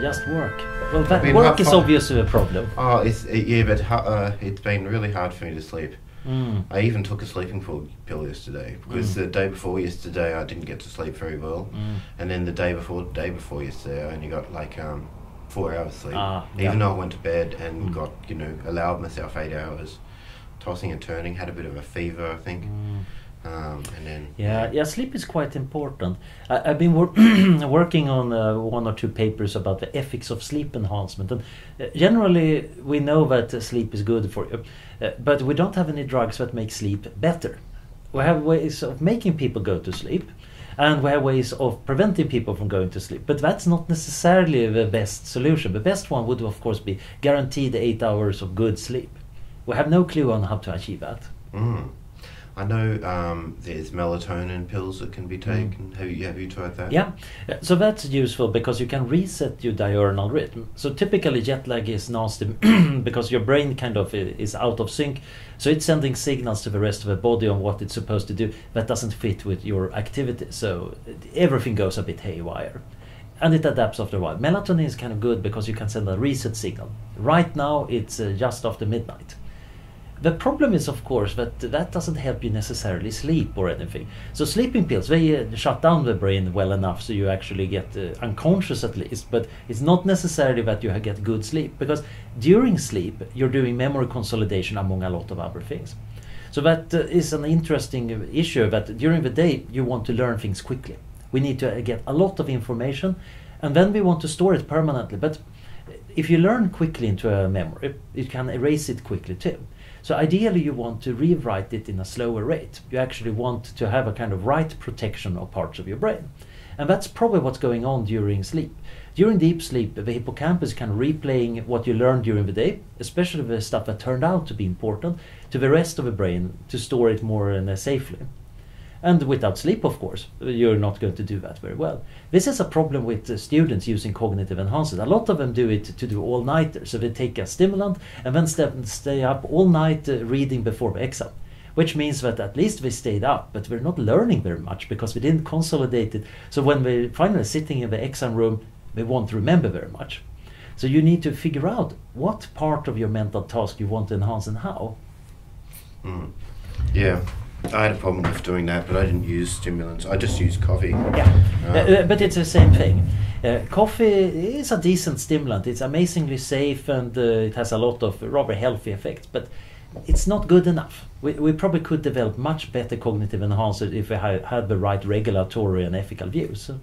Just work. Well, that been work is obviously a problem. Oh, it's yeah, but ha- uh, it's been really hard for me to sleep. Mm. I even took a sleeping pill, pill yesterday because Mm. the day before yesterday I didn't get to sleep very well, Mm. and then the day before day before yesterday I only got like um, four hours sleep. Ah, even yeah. though I went to bed and Mm. got you know allowed myself eight hours, tossing and turning, had a bit of a fever I think, Mm. Um, and then Yeah, yeah, sleep is quite important. I, I've been wor- working on uh, one or two papers about the ethics of sleep enhancement, and uh, generally we know that uh, sleep is good for you, uh, but we don't have any drugs that make sleep better. We have ways of making people go to sleep, and we have ways of preventing people from going to sleep. But that's not necessarily the best solution. The best one would, of course, be guaranteed eight hours of good sleep. We have no clue on how to achieve that. Mm. I know um, there's melatonin pills that can be taken. Have you have you tried that? Mm. Yeah, so that's useful because you can reset your diurnal rhythm. So typically jet lag is nasty because your brain kind of is out of sync. So it's sending signals to the rest of the body on what it's supposed to do that doesn't fit with your activity. So everything goes a bit haywire. And it adapts after a while. Melatonin is kind of good because you can send a reset signal. Right now it's uh, just after midnight. The problem is, of course, that that doesn't help you necessarily sleep or anything. So sleeping pills they uh, shut down the brain well enough so you actually get uh, unconscious at least. But it's not necessarily that you get good sleep because during sleep you're doing memory consolidation among a lot of other things. So that uh, is an interesting issue. That during the day you want to learn things quickly. We need to uh, get a lot of information, and then we want to store it permanently. But if you learn quickly into a memory, you can erase it quickly too. So ideally, you want to rewrite it in a slower rate. You actually want to have a kind of write protection of parts of your brain. And that's probably what's going on during sleep. During deep sleep, the hippocampus can replaying what you learned during the day, especially the stuff that turned out to be important, to the rest of the brain to store it more uh, safely. And without sleep, of course, you're not going to do that very well. This is a problem with uh, students using cognitive enhancers. A lot of them do it to do all nighter. So they take a stimulant and then stay, stay up all night uh, reading before the exam. Which means that at least they stayed up, but we're not learning very much because we didn't consolidate it. So when we're finally sitting in the exam room, we won't remember very much. So you need to figure out what part of your mental task you want to enhance and how. Mm. Yeah. I had a problem with doing that, but I didn't use stimulants. I just used coffee. Yeah, Ah. Uh, uh, but it's the same thing. Uh, coffee is a decent stimulant. It's amazingly safe and uh, it has a lot of rather healthy effects. But it's not good enough. We, we probably could develop much better cognitive enhancers if we had, had the right regulatory and ethical views. So